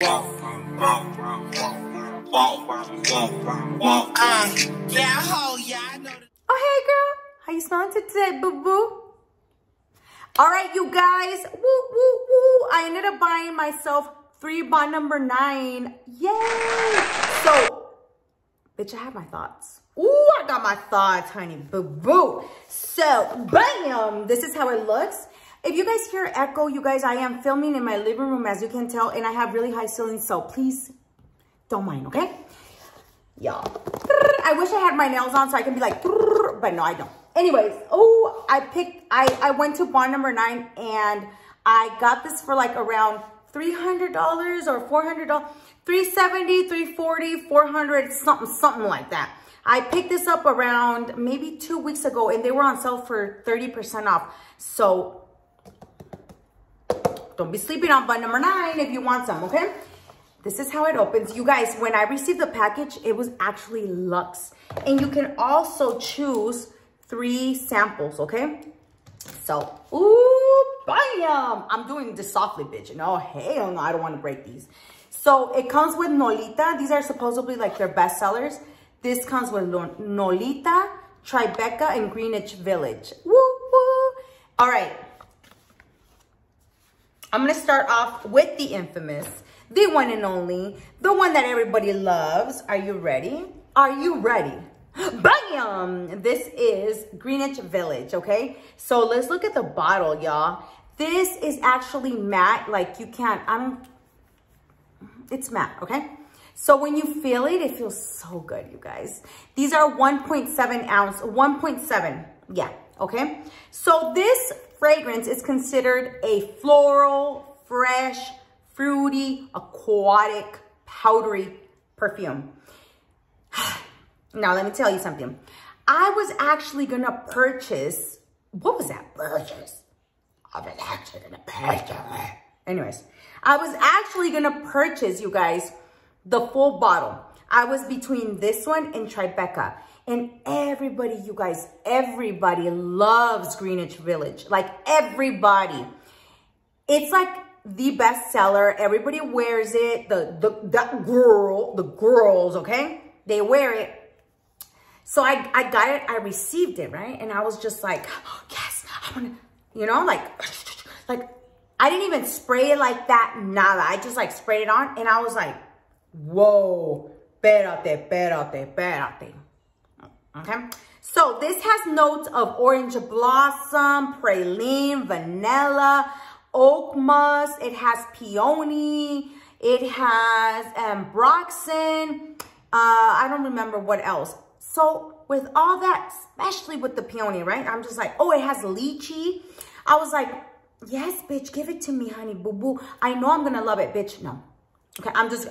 Oh, hey, girl. How you smelling today, boo-boo? All right, you guys. Woo, woo, woo. I ended up buying myself three bond number nine. Yay. So, bitch, I have my thoughts. Ooh, I got my thoughts, honey. Boo-boo. So, bam. This is how it looks. If you guys hear echo, you guys, I am filming in my living room, as you can tell, and I have really high ceilings, so please don't mind, okay? Y'all. I wish I had my nails on so I can be like, but no, I don't. Anyways, oh, I picked, I, I went to bond number nine and I got this for like around $300 or $400, 370 340 400 something, something like that. I picked this up around maybe two weeks ago and they were on sale for 30% off. So don't be sleeping on bond number nine if you want some, okay? This is how it opens. You guys, when I received the package, it was actually Lux. And you can also choose three samples, okay? So, ooh, bam! I'm doing this softly, bitch. No, hell no, I don't want to break these. So, it comes with Nolita. These are supposedly like their best sellers. This comes with Nolita, Tribeca, and Greenwich Village. Woo, woo. All right. I'm going to start off with the infamous the one and only, the one that everybody loves. Are you ready? Are you ready? Bam! This is Greenwich Village, okay? So let's look at the bottle, y'all. This is actually matte, like you can't, I'm, it's matte, okay? So when you feel it, it feels so good, you guys. These are 1.7 ounce, 1.7, yeah, okay? So this fragrance is considered a floral, fresh, fruity, aquatic, powdery perfume. now, let me tell you something. I was actually to purchase, what was that purchase? I was actually to purchase. Anyways, I was actually to purchase, you guys, the full bottle. I was between this one and Tribeca. And everybody, you guys, everybody loves Greenwich Village. Like everybody. It's like the best seller. Everybody wears it. The, the, that girl, the girls, okay? They wear it. So I, I got it. I received it, right? And I was just like, oh, yes, I want to, you know, like, like, I didn't even spray it like that. Nada. I just like sprayed it on and I was like, whoa, espérate, espérate, espérate. Okay. So this has notes of orange blossom, praline, vanilla, oak musk, it has peony, it has broxin, uh, I don't remember what else. So with all that, especially with the peony, right? I'm just like, oh, it has lychee. I was like, yes, bitch, give it to me, honey, boo-boo. I know I'm to love it, bitch. No. Okay, I'm just...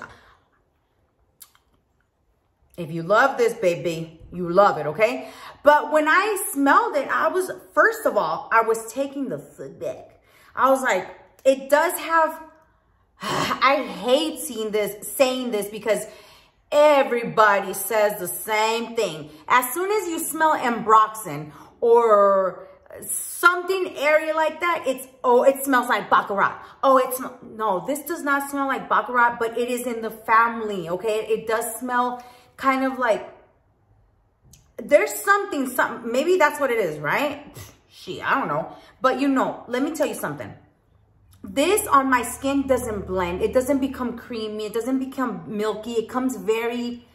If you love this, baby, you love it, okay? But when I smelled it, I was, first of all, I was taking the feedback. I was like, it does have, I hate seeing this, saying this because everybody says the same thing. As soon as you smell Ambroxan or something area like that, it's, oh, it smells like Baccarat. Oh, it's, no, this does not smell like Baccarat, but it is in the family, okay? It does smell kind of like, there's something, something, maybe that's what it is, right? She, I don't know. But you know, let me tell you something. This on my skin doesn't blend. It doesn't become creamy. It doesn't become milky. It comes very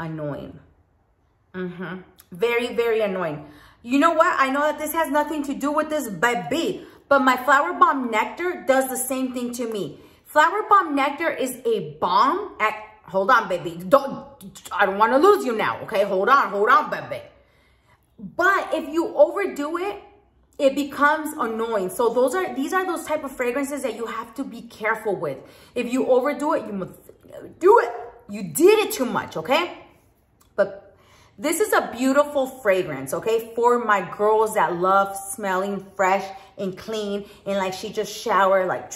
annoying. Mm-hmm. Very, very annoying. You know what? I know that this has nothing to do with this baby, but my Flower Bomb Nectar does the same thing to me. Flower Bomb Nectar is a bomb at, hold on, baby. Don't, I don't want to lose you now, okay? Hold on, hold on, baby. But if you overdo it, it becomes annoying. So those are these are those type of fragrances that you have to be careful with. If you overdo it, you must do it. You did it too much, okay? But this is a beautiful fragrance, okay? For my girls that love smelling fresh and clean and like she just showered like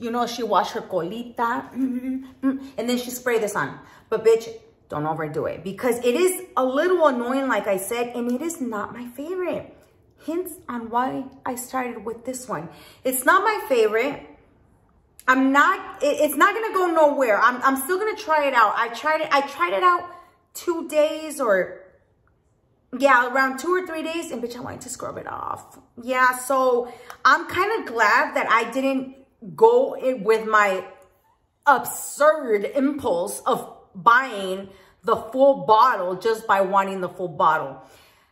you know, she washed her colita mm-hmm, mm-hmm, and then she sprayed this on. But bitch, don't overdo it because it is a little annoying, like I said, and it is not my favorite. Hints on why I started with this one. It's not my favorite. I'm not, it, it's not gonna go nowhere. I'm, I'm still gonna try it out. I tried it, I tried it out two days or yeah, around two or three days and bitch, I wanted to scrub it off. Yeah, so I'm kind of glad that I didn't go with my absurd impulse of buying the full bottle just by wanting the full bottle.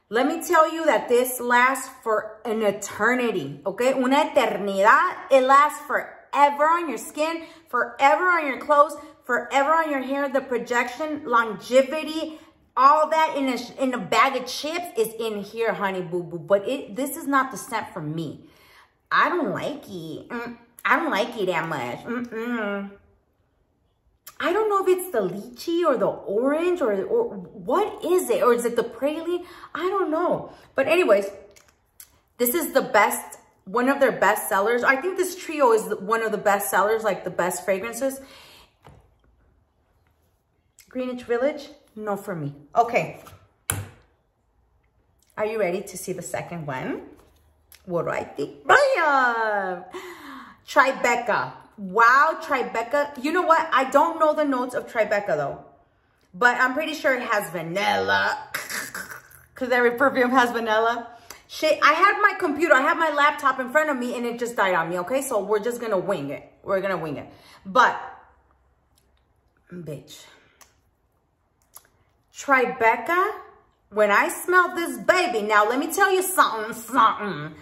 Let me tell you that this lasts for an eternity, okay? Una eternidad. It lasts forever on your skin, forever on your clothes, forever on your hair. The projection, longevity, all that in a, in a bag of chips is in here, honey boo boo. But it this is not the scent for me. I don't like it. Mm, I don't like it that much. Mm -mm. I don't know if it's the lychee or the orange or, or what is it? Or is it the praline? I don't know. But anyways, this is the best, one of their best sellers. I think this trio is one of the best sellers, like the best fragrances. Greenwich Village, no for me. Okay. Are you ready to see the second one? What do I think? Bam! Tribeca. Wow, Tribeca. You know what? I don't know the notes of Tribeca though. But I'm pretty sure it has vanilla. Because every perfume has vanilla. Shit, I had my computer, I had my laptop in front of me and it just died on me, okay? So we're just gonna wing it. We're gonna wing it. But, bitch. Tribeca, when I smelled this baby, now let me tell you something, something.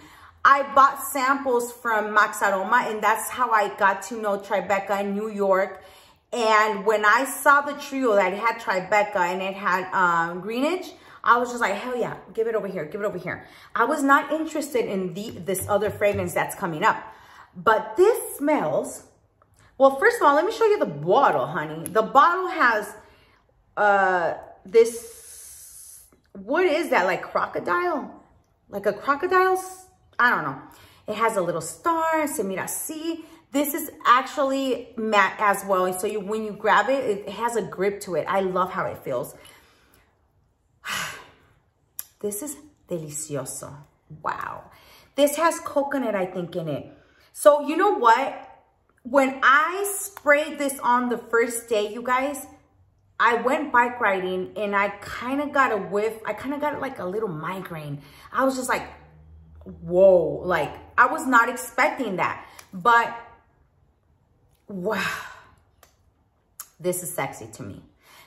I bought samples from Max Aroma and that's how I got to know Tribeca in New York. And when I saw the trio that had Tribeca and it had um, Greenwich, I was just like, hell yeah, give it over here, give it over here. I was not interested in the this other fragrance that's coming up. But this smells, well, first of all, let me show you the bottle, honey. The bottle has uh, this, what is that, like crocodile? Like a crocodile's I don't know. It has a little star, se mira así. This is actually matte as well. So you, when you grab it, it has a grip to it. I love how it feels. This is delicioso. Wow. This has coconut, I think, in it. So you know what? When I sprayed this on the first day, you guys, I went bike riding and I kind of got a whiff. I kind of got like a little migraine. I was just like, whoa, like I was not expecting that. But wow, this is sexy to me.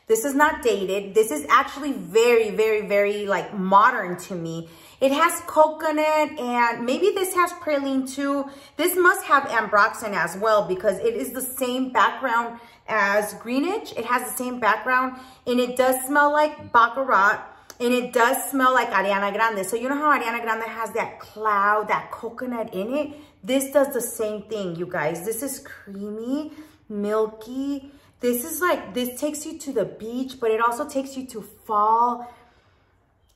This is not dated. This is actually very, very, very like modern to me. It has coconut and maybe this has praline too. This must have ambroxan as well because it is the same background as Greenwich. It has the same background and it does smell like Baccarat and it does smell like Ariana Grande. So you know how Ariana Grande has that cloud, that coconut in it? This does the same thing, you guys. This is creamy, milky. This is like, this takes you to the beach, but it also takes you to fall.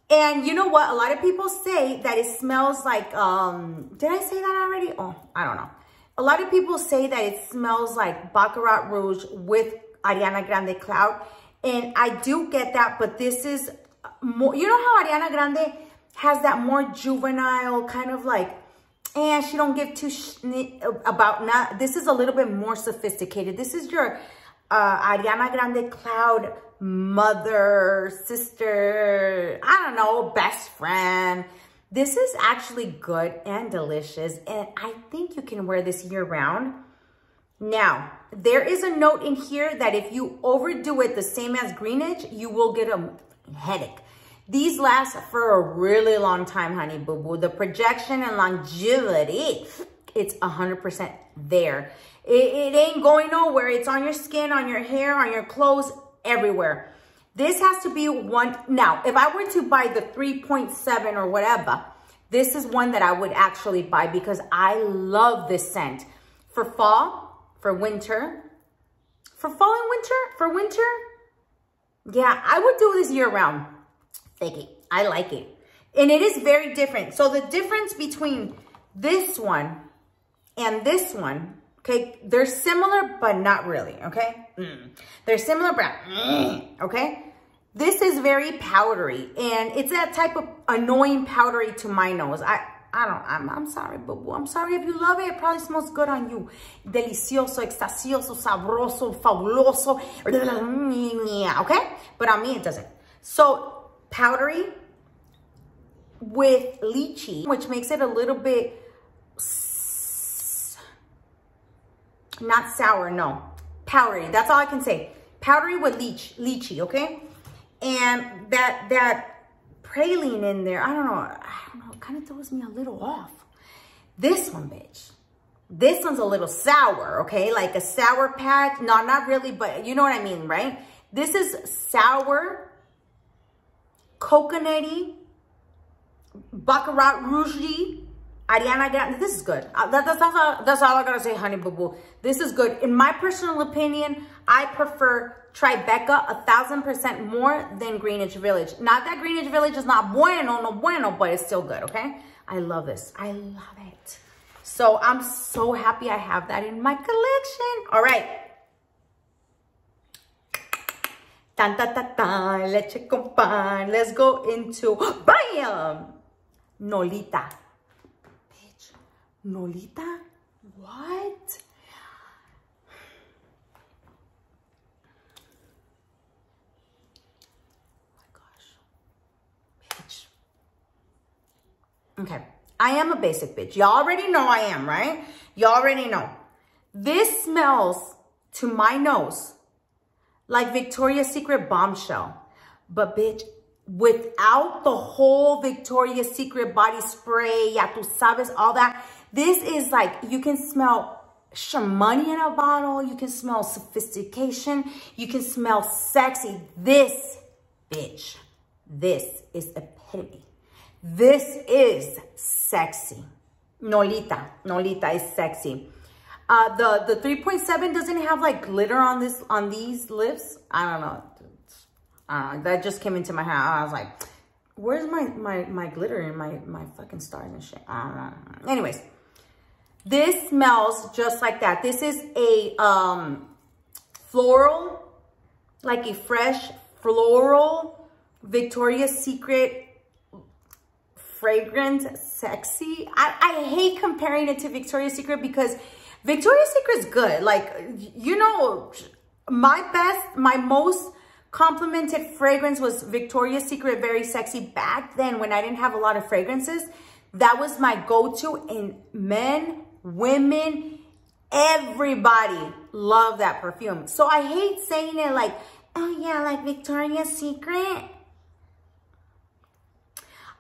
And you know what? A lot of people say that it smells like, um, did I say that already? Oh, I don't know. A lot of people say that it smells like Baccarat Rouge with Ariana Grande Cloud. And I do get that, but this is you know how Ariana Grande has that more juvenile kind of like, and she don't give two about not, this is a little bit more sophisticated. This is your uh, Ariana Grande Cloud mother, sister, I don't know, best friend. This is actually good and delicious. And I think you can wear this year round. Now, there is a note in here that if you overdo it the same as Greenwich, you will get a headache. These last for a really long time, honey boo boo. The projection and longevity, it's 100% there. It, it ain't going nowhere. It's on your skin, on your hair, on your clothes, everywhere. This has to be one. Now, if I were to buy the 3.7 or whatever, this is one that I would actually buy because I love this scent. For fall, for winter, for fall and winter, for winter, yeah, I would do this year round. It. I like it. And it is very different. So the difference between this one and this one, okay, they're similar, but not really, okay? Mm. They're similar, but, mm, okay? This is very powdery, and it's that type of annoying powdery to my nose. I, I don't, I'm, I'm sorry, but I'm sorry if you love it. It probably smells good on you. Delicioso, extasioso, sabroso, fabuloso. Okay? But on me, it doesn't. So, powdery with lychee, which makes it a little bit, not sour, no. Powdery, that's all I can say. Powdery with leech, lychee, okay? And that, that praline in there, I don't know, I don't know, it kind of throws me a little off. This one, bitch. This one's a little sour, okay? Like a sour patch. No, not really, but you know what I mean, right? This is sour, coconutty, Baccarat Rouge, Ariana Grande. This is good. Uh, that, that's, all, that's all I gotta say, honey boo boo. This is good. In my personal opinion, I prefer Tribeca a thousand percent more than Greenwich Village. Not that Greenwich Village is not bueno, no bueno, but it's still good, okay? I love this. I love it. So I'm so happy I have that in my collection. All right. Tan, ta, ta, ta, leche con pan. Let's go into, bam! Nolita. Bitch, Nolita? What? Oh my gosh. Bitch. Okay, I am a basic bitch. Y'all already know I am, right? Y'all already know. This smells, to my nose, like Victoria's Secret Bombshell. But bitch, without the whole Victoria's Secret body spray, ya tu sabes, all that, this is like, you can smell money in a bottle. You can smell sophistication. You can smell sexy. This, bitch, this is epitome. This is sexy. Nolita. Nolita is sexy. Uh, the the 3.7 doesn't have like glitter on this on these lips. I don't know. That just came into my head. I was like, where's my my my glitter and my my fucking stars and shit? I don't know. Anyways, this smells just like that. This is a um floral, like a fresh floral Victoria's Secret fragrance sexy. I, I hate comparing it to Victoria's Secret because Victoria's Secret's good. Like, you know, my best, my most complimented fragrance was Victoria's Secret Very Sexy back then when I didn't have a lot of fragrances. That was my go-to and men, women, everybody love that perfume. So I hate saying it like, oh yeah, like Victoria's Secret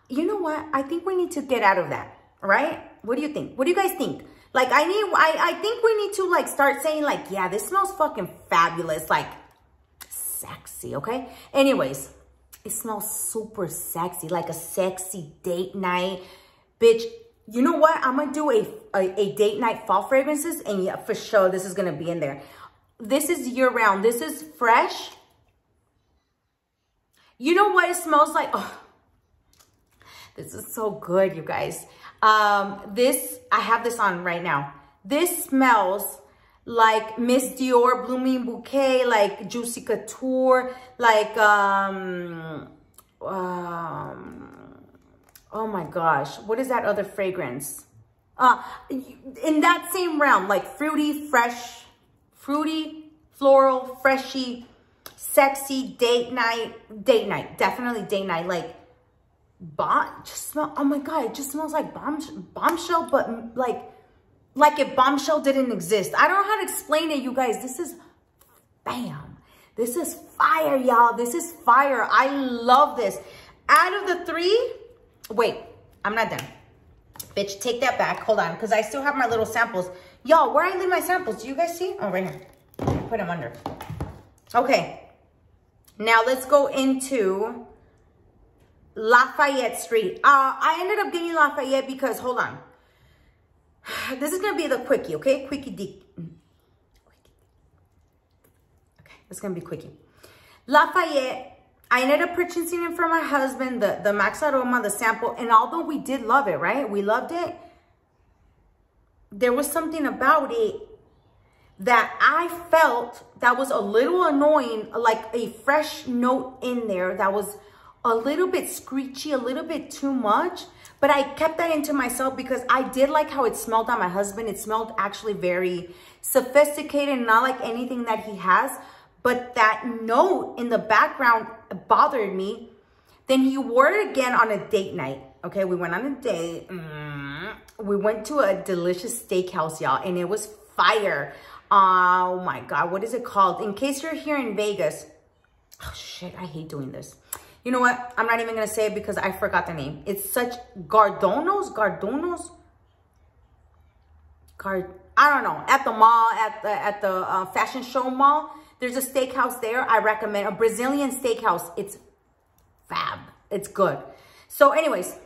you know what? I think we need to get out of that, right? What do you think? What do you guys think? Like, I need, I, I think we need to like start saying like, yeah, this smells fucking fabulous. Like, sexy, okay? Anyways, it smells super sexy, like a sexy date night. Bitch, you know what? I'm gonna do a, a, a date night fall fragrances and yeah, for sure, this is gonna be in there. This is year round. This is fresh. You know what it smells like? Oh, this is so good, you guys. Um, this, I have this on right now. This smells like Miss Dior Blooming Bouquet, like Juicy Couture, like, um, um, oh my gosh, what is that other fragrance? Uh, in that same realm, like fruity, fresh, fruity, floral, freshy, sexy, date night, date night, definitely date night, like bomb just smell oh my god it just smells like bomb bombshell but like like if bombshell didn't exist. I don't know how to explain it you guys. This is bam. This is fire y'all. This is fire. I love this. Out of the three wait i'm not done. Bitch take that back. Hold on because i still have my little samples. Y'all where i leave my samples? Do you guys see? Oh right here. Put them under. Okay. Now let's go into Lafayette Street. Uh, I ended up getting Lafayette because, hold on. This is going to be the quickie, okay? Quickie deep. Okay, it's going to be quickie. Lafayette, I ended up purchasing it for my husband, the, the Max Aroma, the sample. And although we did love it, right? We loved it. There was something about it that I felt that was a little annoying, like a fresh note in there that was a little bit screechy, a little bit too much. But I kept that into myself because I did like how it smelled on my husband. It smelled actually very sophisticated, not like anything that he has. But that note in the background bothered me. Then he wore it again on a date night. Okay, we went on a date. Mm. We went to a delicious steakhouse, y'all, and it was fire. Oh my God, what is it called? In case you're here in Vegas, oh shit, I hate doing this. You know what? I'm not even gonna say it because I forgot the name. It's such Gardonos, Gardonos, Gard. I don't know. At the mall, at the at the uh, fashion show mall, there's a steakhouse there. I recommend a Brazilian steakhouse. It's fab. It's good. So, anyways,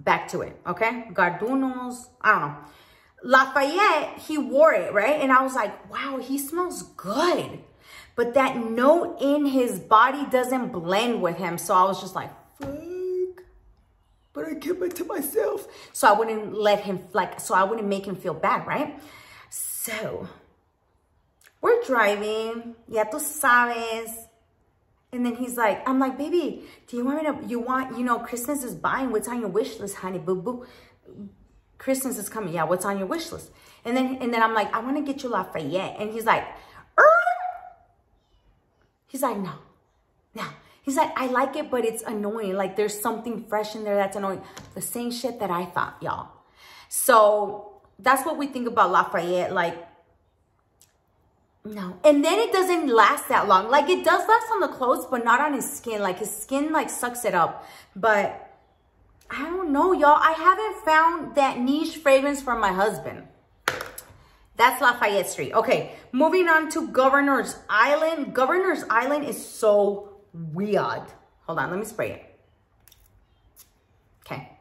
back to it. Okay, Gardonos. I don't know. Lafayette, he wore it, right? And I was like, wow, he smells good. But that note in his body doesn't blend with him. So I was just like, fuck. But I kept it to myself. So I wouldn't let him, like, so I wouldn't make him feel bad, right? So we're driving. Ya tú sabes. And then he's like, I'm like, baby, do you want me to, you want, you know, Christmas is buying. What's on your wish list, honey? Boo boo. Christmas is coming. Yeah, what's on your wish list? And then and then I'm like, I want to get you Lafayette. And he's like. He's like, no, no. He's like, I like it, but it's annoying. Like there's something fresh in there that's annoying. The same shit that I thought, y'all. So that's what we think about Lafayette. Like, no. And then it doesn't last that long. Like it does last on the clothes, but not on his skin. Like his skin like sucks it up. But I don't know, y'all. I haven't found that niche fragrance for my husband. That's Lafayette Street. Okay, moving on to Governor's Island. Governor's Island is so weird. Hold on, let me spray it. Okay.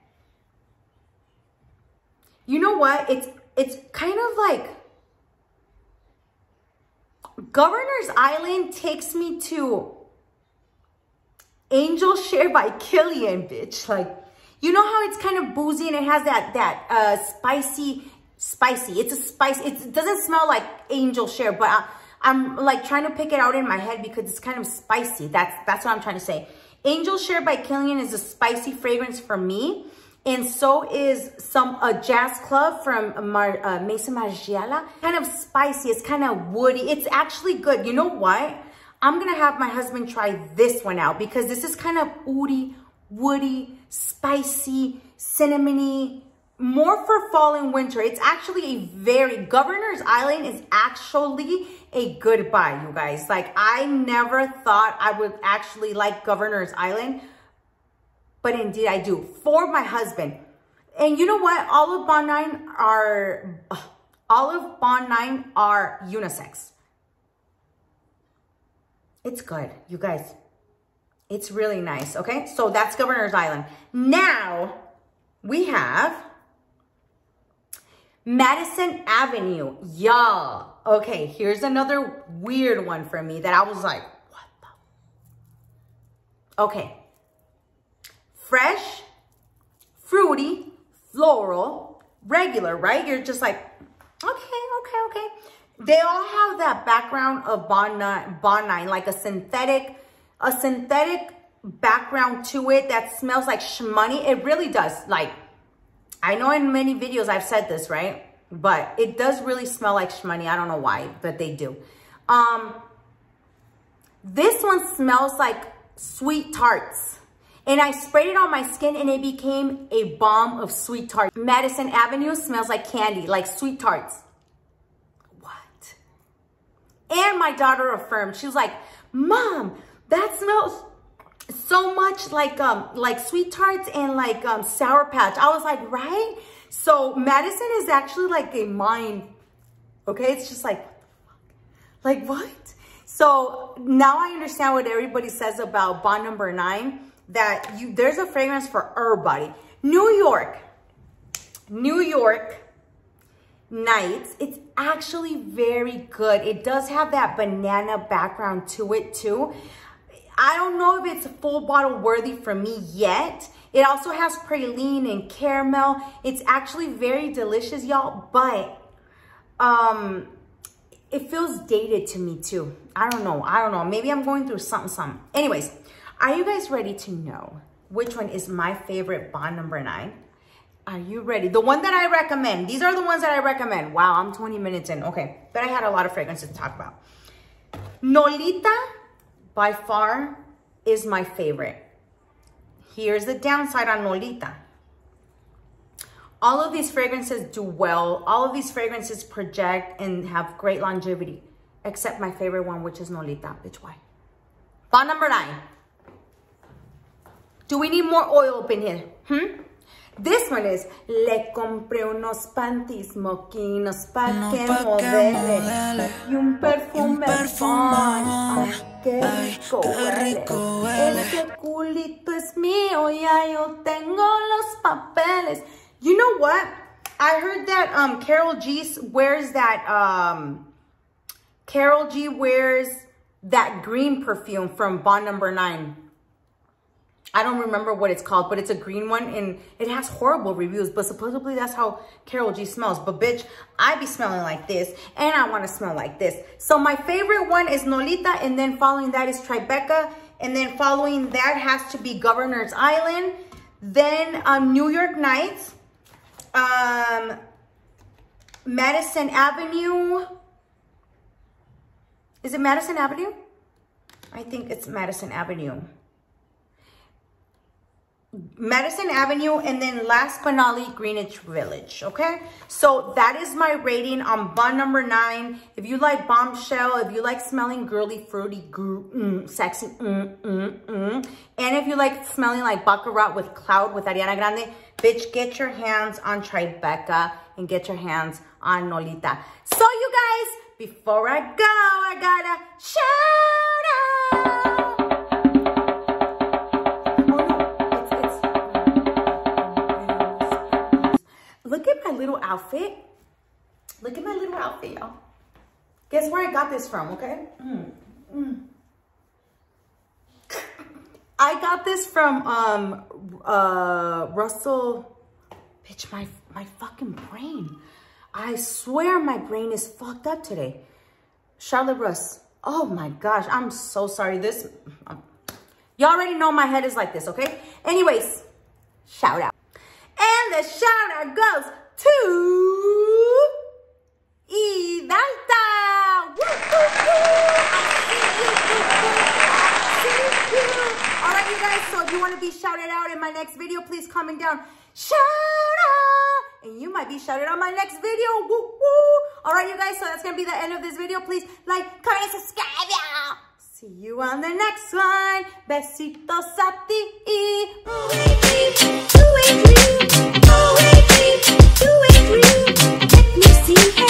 You know what? It's it's kind of like Governor's Island takes me to Angel Share by Kilian, bitch. Like, you know how it's kind of boozy and it has that, that uh, spicy, spicy. It's a spice. It doesn't smell like angel share, but I, I'm like trying to pick it out in my head because it's kind of spicy. That's, that's what I'm trying to say. Angel Share by Kilian is a spicy fragrance for me. And so is some a Jazz Club from Mar, uh, Maison Margiela. Kind of spicy. It's kind of woody. It's actually good. You know what? I'm going to have my husband try this one out because this is kind of woody, woody, spicy, cinnamony, more for fall and winter. It's actually a very, Governor's Island is actually a good buy, you guys. Like, I never thought I would actually like Governor's Island, but indeed I do, for my husband. And you know what? Olive Bond 9 are, uh, Olive Bond 9 are unisex. It's good, you guys. It's really nice, okay? So that's Governor's Island. Now, we have Madison Avenue. Y'all. Okay, here's another weird one for me that I was like, what the? Okay. Fresh, fruity, floral, regular, right? You're just like, okay, okay, okay. They all have that background of Bond 9, Bond 9 like a synthetic a synthetic background to it that smells like shmoney. It really does. Like, I know in many videos I've said this, right? But it does really smell like shmoney. I don't know why, but they do. Um, this one smells like sweet tarts. And I sprayed it on my skin and it became a bomb of sweet tarts. Madison Avenue smells like candy, like sweet tarts. What? And my daughter affirmed, she was like, Mom, that smells so much like um like sweet tarts and like um sour patch. I was like right? So madison is actually like a mind okay? It's just like like what? So now i understand what everybody says about bond number nine that you there's a fragrance for everybody. New york. New york nights it's actually very good. It does have that banana background to it too I don't know if it's full bottle worthy for me yet. It also has praline and caramel. It's actually very delicious, y'all, but um, it feels dated to me too. I don't know. I don't know. Maybe I'm going through something, something. Anyways, are you guys ready to know which one is my favorite bond number nine? Are you ready? The one that I recommend. These are the ones that I recommend. Wow, I'm 20 minutes in. Okay, but I had a lot of fragrances to talk about. Nolita, by far, is my favorite. Here's the downside on Nolita. All of these fragrances do well. All of these fragrances project and have great longevity, except my favorite one, which is Nolita. Bitch, why? Bond number nine. Do we need more oil up in here? Hmm? This one is, le compré unos panties Moschinos pa no que pa modele y un perfume, un perfume qué rico, ay, rico huele. Este culito es mío, ya yo tengo los papeles. You know what? I heard that um Karol G wears that um Karol G wears that green perfume from Bond number 9. I don't remember what it's called, but it's a green one and it has horrible reviews, but supposedly that's how Karol G smells. But bitch, I be smelling like this and I want to smell like this. So my favorite one is Nolita and then following that is Tribeca. And then following that has to be Governor's Island. Then um, New York Nights, um, Madison Avenue. Is it Madison Avenue? I think it's Madison Avenue. Madison Avenue, and then last but not least, Greenwich Village, okay? So that is my rating on bond number nine. If you like bombshell, if you like smelling girly, fruity, mm, sexy, mm, mm, mm, and if you like smelling like Baccarat with Cloud with Ariana Grande, bitch, get your hands on Tribeca and get your hands on Nolita. So you guys, before I go, I gotta shout little outfit. Look at my little outfit, y'all. Guess where I got this from, okay? Mm. Mm. I got this from um uh Russell. Bitch, my my fucking brain. I swear my brain is fucked up today. Charlotte Russe. Oh my gosh, I'm so sorry. This, um, y'all already know my head is like this, okay? Anyways, shout out. And the shout out goes to Idalta. All right, you guys, so if you want to be shouted out in my next video, please comment down, shout out, and you might be shouted out my next video. Woo, woo. All right, you guys, so that's going to be the end of this video. Please like, comment, subscribe, yeah. See you on the next one. Besitos a ti. Let me see.